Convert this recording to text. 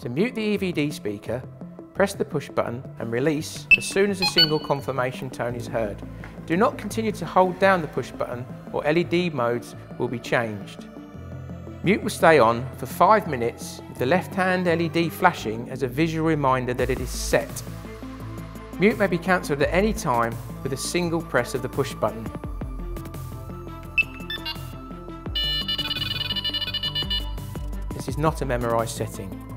To mute the Ev-D speaker, press the push button and release as soon as a single confirmation tone is heard. Do not continue to hold down the push button or LED modes will be changed. Mute will stay on for five minutes with the left hand LED flashing as a visual reminder that it is set. Mute may be cancelled at any time with a single press of the push button. This is not a memorised setting.